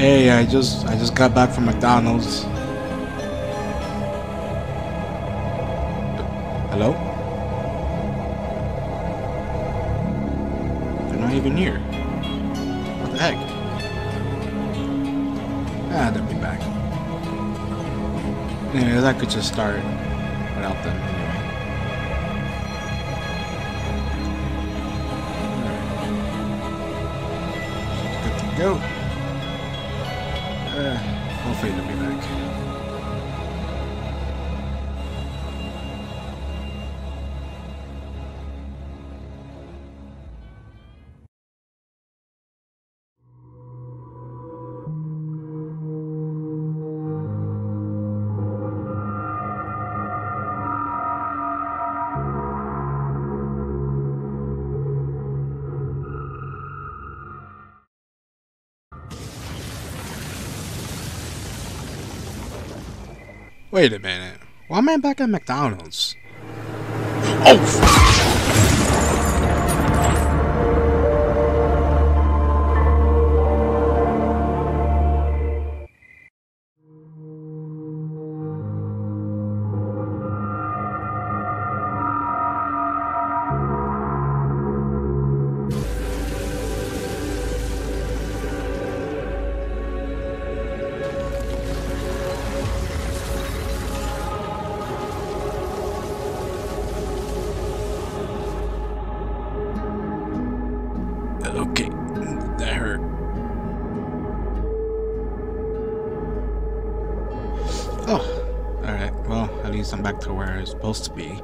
Hey, I just I just got back from McDonald's. Hello? They're not even here. What the heck? Ah, they'll be back. Anyways, I could just start without them anyway. Good to go. They'll be back. Wait a minute. Why am I back at McDonald's? Oh! Least I'm back to where I'm supposed to be.